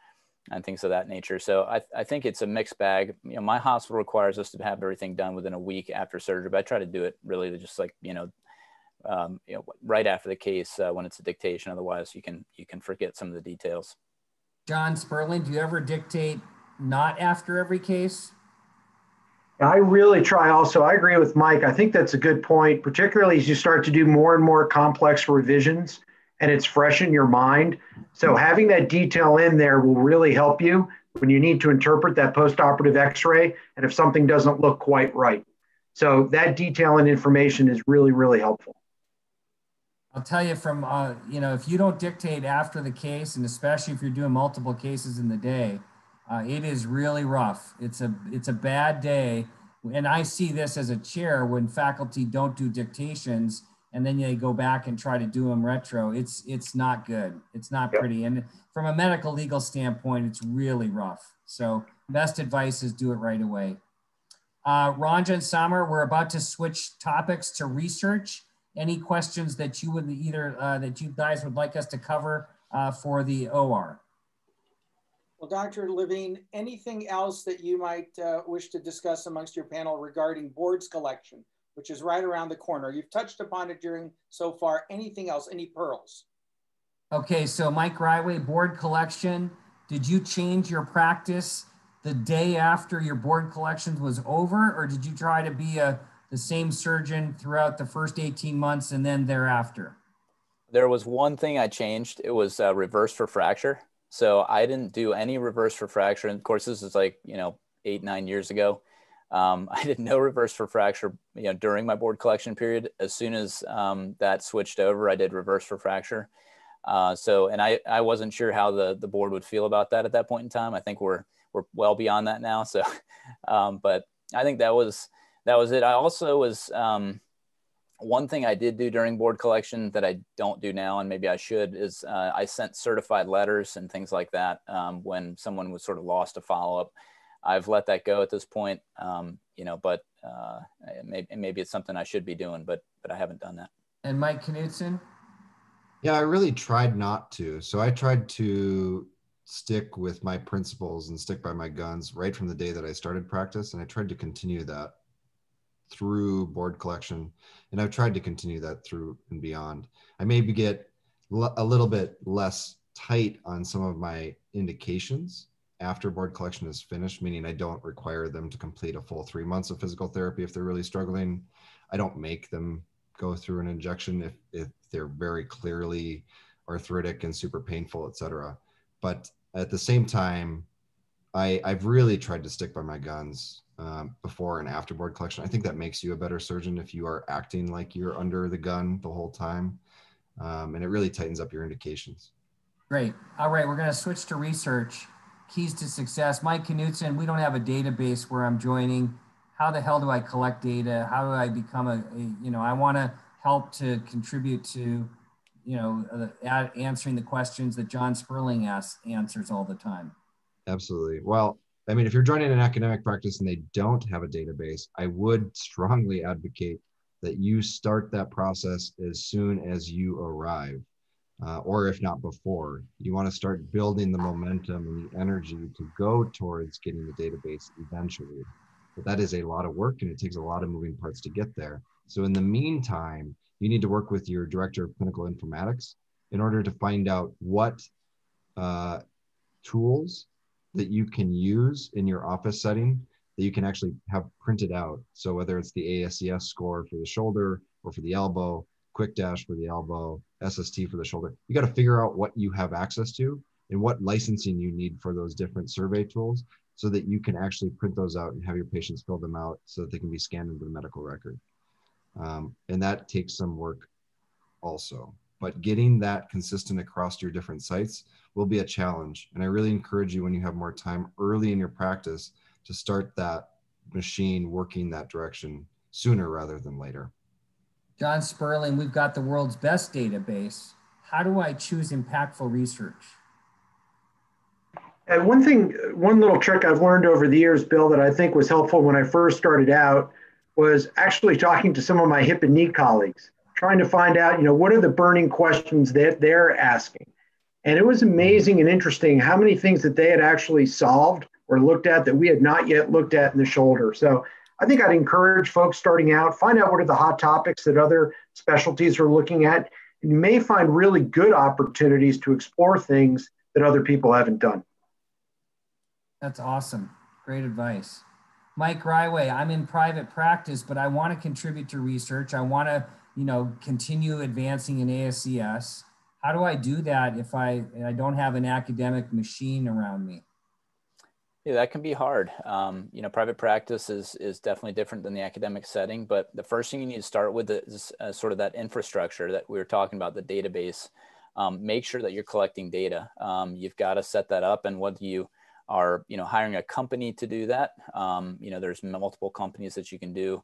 and things of that nature. So I, I think it's a mixed bag. You know, my hospital requires us to have everything done within a week after surgery, but I try to do it really just like you know, um, you know, right after the case uh, when it's a dictation. Otherwise, you can you can forget some of the details. John Sperling, do you ever dictate not after every case? I really try also. I agree with Mike. I think that's a good point, particularly as you start to do more and more complex revisions and it's fresh in your mind. So having that detail in there will really help you when you need to interpret that post-operative x-ray and if something doesn't look quite right. So that detail and information is really, really helpful. I'll tell you from, uh, you know, if you don't dictate after the case, and especially if you're doing multiple cases in the day, uh, it is really rough. It's a it's a bad day, and I see this as a chair when faculty don't do dictations and then they go back and try to do them retro. It's it's not good. It's not yep. pretty. And from a medical legal standpoint, it's really rough. So best advice is do it right away. Uh, Ranjan and Samer, we're about to switch topics to research. Any questions that you would either uh, that you guys would like us to cover uh, for the OR? Well, Dr. Levine, anything else that you might uh, wish to discuss amongst your panel regarding boards collection, which is right around the corner? You've touched upon it during so far. Anything else? Any pearls? Okay, so Mike Greiwe, board collection. Did you change your practice the day after your board collections was over, or did you try to be a the same surgeon throughout the first 18 months and then thereafter? There was one thing I changed. It was uh, reverse for fracture. So I didn't do any reverse for fracture. And of course, this is like, you know, eight, nine years ago. Um, I did no reverse for fracture, you know, during my board collection period. As soon as um, that switched over, I did reverse for fracture. Uh, so, and I, I wasn't sure how the, the board would feel about that at that point in time. I think we're, we're well beyond that now. So, um, but I think that was, that was it. I also was, um, one thing I did do during board collection that I don't do now, and maybe I should, is uh, I sent certified letters and things like that um, when someone was sort of lost a follow up. I've let that go at this point, um, you know, but uh, maybe, maybe it's something I should be doing, but but I haven't done that. And Mike Knutson? Yeah, I really tried not to. So I tried to stick with my principles and stick by my guns right from the day that I started practice. And I tried to continue that through board collection. And I've tried to continue that through and beyond. I maybe get a little bit less tight on some of my indications after board collection is finished, meaning I don't require them to complete a full three months of physical therapy if they're really struggling. I don't make them go through an injection if, if they're very clearly arthritic and super painful, et cetera. But at the same time, I, I've really tried to stick by my guns um, before and after board collection. I think that makes you a better surgeon if you are acting like you're under the gun the whole time. Um, and it really tightens up your indications. Great. All right, we're going to switch to research. Keys to success. Mike Knutson, we don't have a database where I'm joining. How the hell do I collect data? How do I become a, a you know, I want to help to contribute to, you know, uh, answering the questions that John Sperling asks, answers all the time. Absolutely. Well, I mean, if you're joining an academic practice and they don't have a database, I would strongly advocate that you start that process as soon as you arrive, uh, or if not before. You want to start building the momentum and the energy to go towards getting the database eventually. But that is a lot of work and it takes a lot of moving parts to get there. So, in the meantime, you need to work with your director of clinical informatics in order to find out what uh, tools that you can use in your office setting that you can actually have printed out. So whether it's the ASES score for the shoulder or for the elbow, Quick Dash for the elbow, SST for the shoulder, you got to figure out what you have access to and what licensing you need for those different survey tools so that you can actually print those out and have your patients fill them out so that they can be scanned into the medical record. Um, and that takes some work also. But getting that consistent across your different sites will be a challenge. And I really encourage you when you have more time early in your practice to start that machine working that direction sooner rather than later. John Sperling, we've got the world's best database. How do I choose impactful research? And one thing, one little trick I've learned over the years, Bill, that I think was helpful when I first started out was actually talking to some of my hip and knee colleagues, trying to find out, you know, what are the burning questions that they're asking. And it was amazing and interesting how many things that they had actually solved or looked at that we had not yet looked at in the shoulder. So I think I'd encourage folks starting out, find out what are the hot topics that other specialties are looking at. And you may find really good opportunities to explore things that other people haven't done. That's awesome. Great advice. Mike Greiwe, I'm in private practice, but I want to contribute to research. I want to, you know, continue advancing in ASES? how do I do that if I, I don't have an academic machine around me? Yeah, that can be hard. Um, you know, private practice is is definitely different than the academic setting. But the first thing you need to start with is uh, sort of that infrastructure that we were talking about, the database. Um, make sure that you're collecting data. Um, you've got to set that up, and whether you are, you know, hiring a company to do that, um, you know, there's multiple companies that you can do,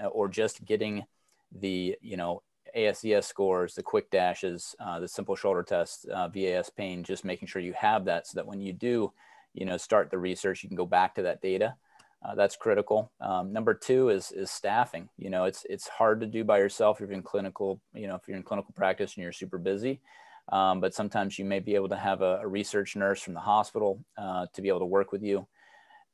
uh, or just getting the, you know, ASES scores, the quick dashes, uh, the simple shoulder test, uh, VAS pain, just making sure you have that so that when you do, you know, start the research, you can go back to that data. Uh, that's critical. Um, number two is is staffing. You know, it's it's hard to do by yourself if you're in clinical. You know, if you're in clinical practice and you're super busy, um, but sometimes you may be able to have a, a research nurse from the hospital uh, to be able to work with you.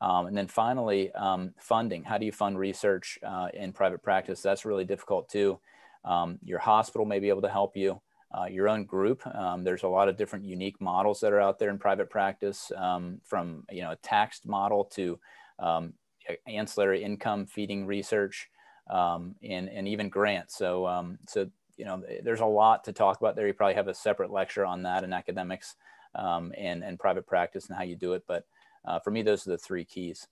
Um, and then finally, um, funding. How do you fund research uh, in private practice? That's really difficult too. Um, your hospital may be able to help you. Uh, your own group. Um, there's a lot of different unique models that are out there in private practice, um, from you know a taxed model to um, ancillary income feeding research, and and even grants. So so you know there's a lot to talk about there. You probably have a separate lecture on that in academics and and private practice and how you do it. But uh, for me, those are the three keys.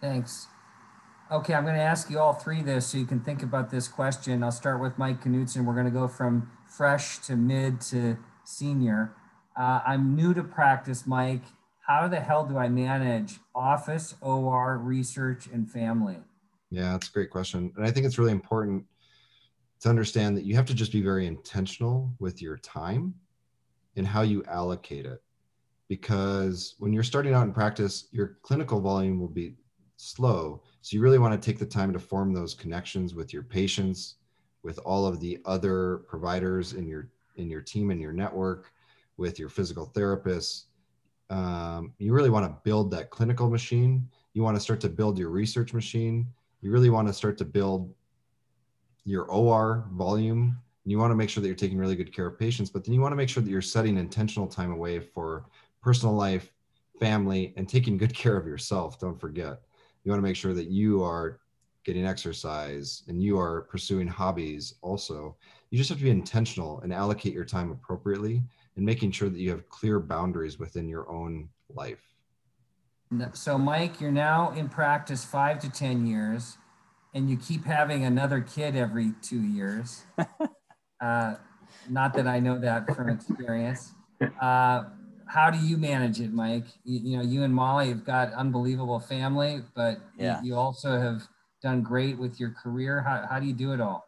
Thanks. Okay, I'm going to ask you all three this so you can think about this question. I'll start with Mike Knutson. We're going to go from fresh to mid to senior. Uh, I'm new to practice, Mike. How the hell do I manage office, OR, research, and family? Yeah, that's a great question. And I think it's really important to understand that you have to just be very intentional with your time and how you allocate it. Because when you're starting out in practice, your clinical volume will be slow. So you really want to take the time to form those connections with your patients, with all of the other providers in your in your team and your network, with your physical therapists. Um, you really want to build that clinical machine. You want to start to build your research machine. You really want to start to build your OR volume. And you want to make sure that you're taking really good care of patients, but then you want to make sure that you're setting intentional time away for personal life, family, and taking good care of yourself. Don't forget. You want to make sure that you are getting exercise and you are pursuing hobbies also. You just have to be intentional and allocate your time appropriately and making sure that you have clear boundaries within your own life. So mike you're now in practice five to ten years and you keep having another kid every two years. Uh, not that i know that from experience. Uh, how do you manage it, Mike? You, you, know, you and Molly have got unbelievable family, but yeah. you, you, also have done great with your career. How, how do you do it all?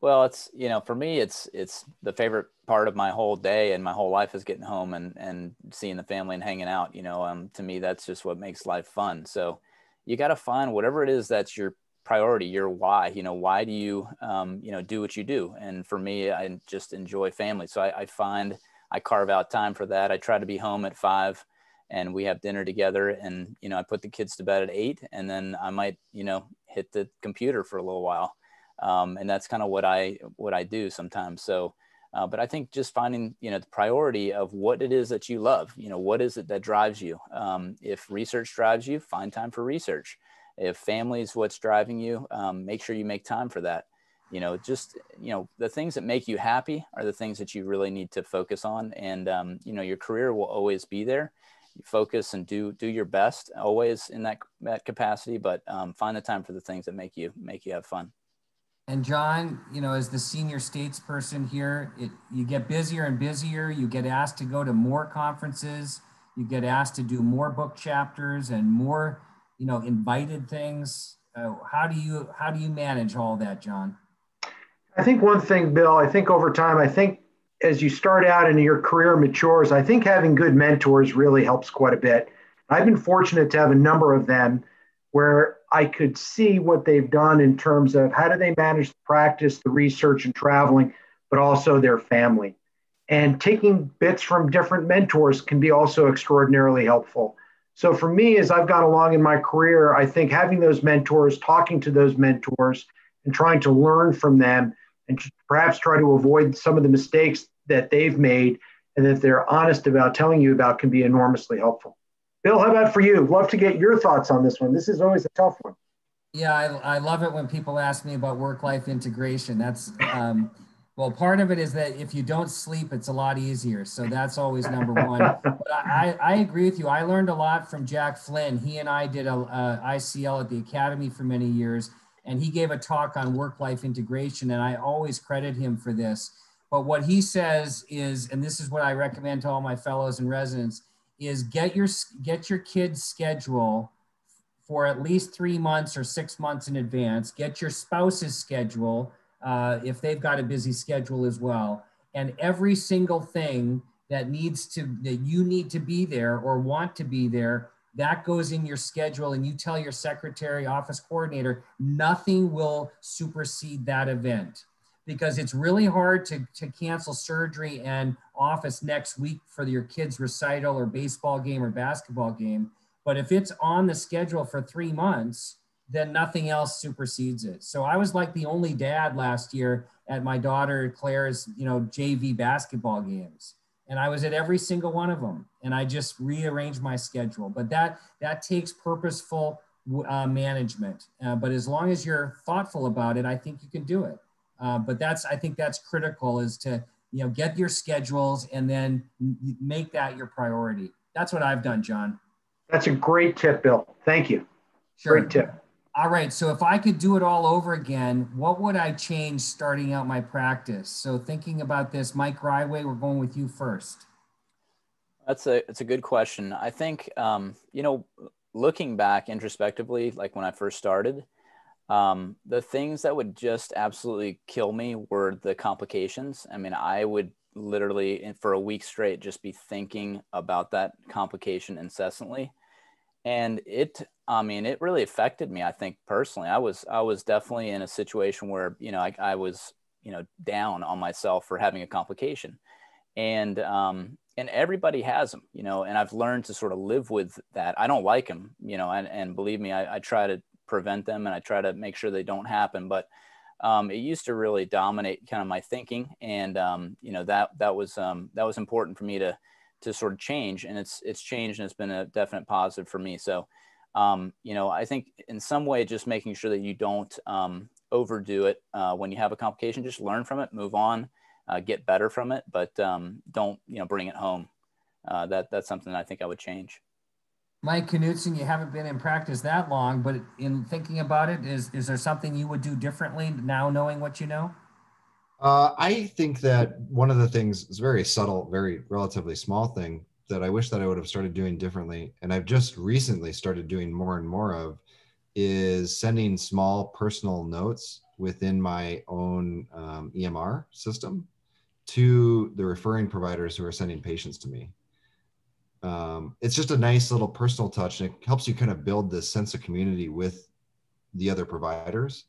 Well, it's, you know, for me, it's, it's the favorite part of my whole day and my whole life is getting home and, and seeing the family and hanging out, you know, um, to me, that's just what makes life fun. So you got to find whatever it is that's your priority, your why, you know, why do you, um, you know, do what you do? And for me, I just enjoy family. So I, I find, I carve out time for that. I try to be home at five and we have dinner together and, you know, I put the kids to bed at eight and then I might, you know, hit the computer for a little while. Um, and that's kind of what I, what I do sometimes. So, uh, but I think just finding, you know, the priority of what it is that you love, you know, what is it that drives you? Um, if research drives you, find time for research. If family is what's driving you, um, make sure you make time for that you know just you know the things that make you happy are the things that you really need to focus on. And um, you know your career will always be there. You focus and do do your best always in that that capacity but um, find the time for the things that make you make you have fun. And john you know as the senior statesperson here it, you get busier and busier. You get asked to go to more conferences. You get asked to do more book chapters and more you know invited things. Uh, how do you how do you manage all that john I think one thing, Bill, I think over time, I think as you start out and your career matures, I think having good mentors really helps quite a bit. I've been fortunate to have a number of them where I could see what they've done in terms of how do they manage the practice, the research, and traveling, but also their family. And taking bits from different mentors can be also extraordinarily helpful. So for me, as I've gone along in my career, I think having those mentors, talking to those mentors, and trying to learn from them and perhaps try to avoid some of the mistakes that they've made and that they're honest about telling you about can be enormously helpful. Bill, how about for you? Love to get your thoughts on this one. This is always a tough one. Yeah, I, I love it when people ask me about work-life integration. That's um, well, part of it is that if you don't sleep, it's a lot easier. So that's always number one. but I, I agree with you. I learned a lot from Jack Flynn. He and I did a, a ICL at the Academy for many years and he gave a talk on work life integration and i always credit him for this. But what he says is and this is what i recommend to all my fellows and residents is get your get your kids schedule for at least three months or six months in advance. Get your spouse's schedule uh, if they've got a busy schedule as well. And every single thing that needs to that you need to be there or want to be there that goes in your schedule and you tell your secretary office coordinator nothing will supersede that event. Because it's really hard to, to cancel surgery and office next week for your kids recital or baseball game or basketball game. But if it's on the schedule for three months then nothing else supersedes it. So i was like the only dad last year at my daughter claire's you know jv basketball games and I was at every single one of them. And I just rearranged my schedule. But that that takes purposeful uh, management. Uh, but as long as you're thoughtful about it, I think you can do it. Uh, but that's I think that's critical is to you know get your schedules and then make that your priority. That's what I've done, John. That's a great tip, Bill. Thank you. Sure. Great tip. All right. So if I could do it all over again, what would I change starting out my practice? So thinking about this, Mike Greiwe, we're going with you first. That's a it's a good question. I think um, you know, looking back introspectively, like when I first started, um, the things that would just absolutely kill me were the complications. I mean, I would literally for a week straight just be thinking about that complication incessantly and it i mean it really affected me i think personally. I was i was definitely in a situation where you know i, I was you know down on myself for having a complication. And um and everybody has them you know and i've learned to sort of live with that. I don't like them you know and, and believe me I, I try to prevent them and i try to make sure they don't happen. But um, it used to really dominate kind of my thinking. And um, you know that that was um, that was important for me to to sort of change and it's it's changed and it's been a definite positive for me. So um, you know i think in some way just making sure that you don't um, overdo it uh, when you have a complication just learn from it move on uh, get better from it but um, don't you know bring it home. Uh, that that's something that i think i would change. Mike knutson you haven't been in practice that long but in thinking about it is is there something you would do differently now knowing what you know uh, I think that one of the things is very subtle, very relatively small thing that I wish that I would have started doing differently, and I've just recently started doing more and more of, is sending small personal notes within my own um, EMR system to the referring providers who are sending patients to me. Um, it's just a nice little personal touch, and it helps you kind of build this sense of community with the other providers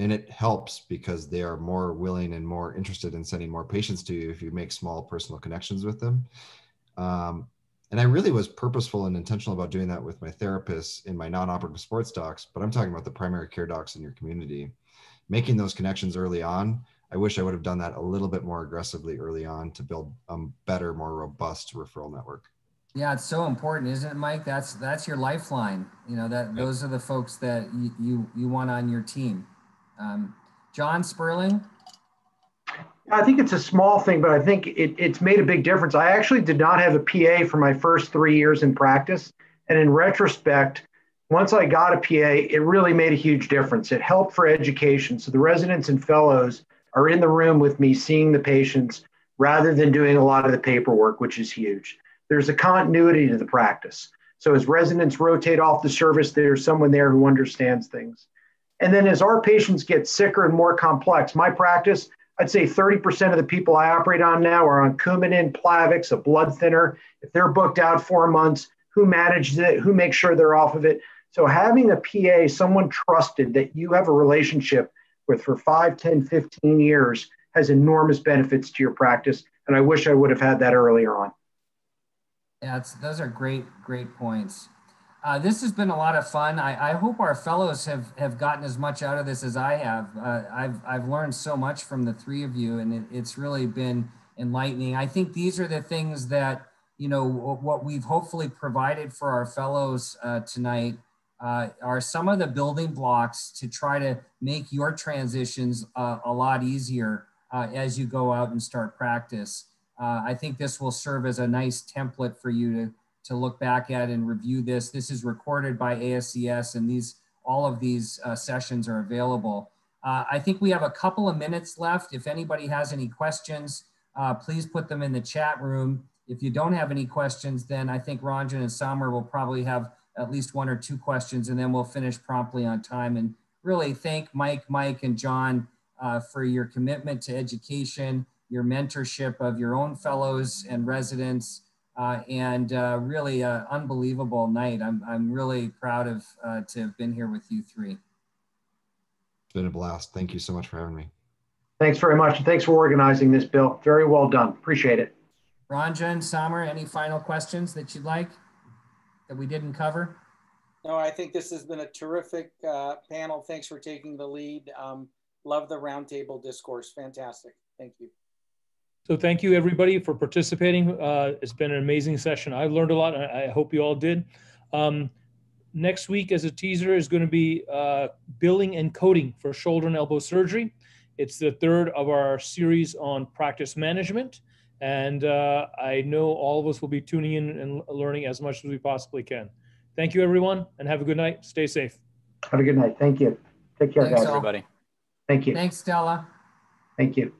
and it helps because they are more willing and more interested in sending more patients to you if you make small personal connections with them um, and i really was purposeful and intentional about doing that with my therapists in my non-operative sports docs but i'm talking about the primary care docs in your community making those connections early on i wish i would have done that a little bit more aggressively early on to build a better more robust referral network yeah, it's so important, isn't it, Mike? That's that's your lifeline. You know that those are the folks that you you, you want on your team. Um, John Sperling. I think it's a small thing, but I think it, it's made a big difference. I actually did not have a PA for my first three years in practice. And in retrospect, once I got a PA, it really made a huge difference. It helped for education. So the residents and fellows are in the room with me seeing the patients rather than doing a lot of the paperwork, which is huge. There's a continuity to the practice. So as residents rotate off the service, there's someone there who understands things. And then as our patients get sicker and more complex, my practice, I'd say 30% of the people I operate on now are on Coumadin, Plavix, a blood thinner. If they're booked out four months, who manages it? Who makes sure they're off of it? So having a PA, someone trusted that you have a relationship with for 5, 10, 15 years has enormous benefits to your practice. And I wish I would have had that earlier on. Yeah, those are great, great points. Uh, this has been a lot of fun. I, I, hope our fellows have, have gotten as much out of this as I have. Uh, I've, I've learned so much from the three of you, and it, it's really been enlightening. I think these are the things that, you know, what we've hopefully provided for our fellows uh, tonight uh, are some of the building blocks to try to make your transitions uh, a lot easier uh, as you go out and start practice. I think this will serve as a nice template for you to to look back at and review this. This is recorded by ASES and these all of these uh, sessions are available. Uh, I think we have a couple of minutes left. If anybody has any questions, uh, please put them in the chat room. If you don't have any questions, then I think Ranjan and Samer will probably have at least one or two questions and then we'll finish promptly on time. And really thank Mike, Mike, and John uh, for your commitment to education, your mentorship of your own fellows and residents, uh, and uh, really an unbelievable night. I'm, I'm really proud of uh, to have been here with you three. It's been a blast. Thank you so much for having me. Thanks very much. And thanks for organizing this, Bill. Very well done. Appreciate it. Ranjan, Samer, any final questions that you'd like that we didn't cover? No, I think this has been a terrific uh, panel. Thanks for taking the lead. Um, love the roundtable discourse. Fantastic. Thank you. So thank you everybody for participating. Uh, it's been an amazing session. I've learned a lot. I, hope you all did. Um, next week as a teaser is going to be uh, billing and coding for shoulder and elbow surgery. It's the third of our series on practice management. And uh, I know all of us will be tuning in and learning as much as we possibly can. Thank you, everyone, and have a good night. Stay safe. Have a good night. Thank you. Take care, Thanks, guys. Everybody. Thank you. Thanks, Stella. Thank you.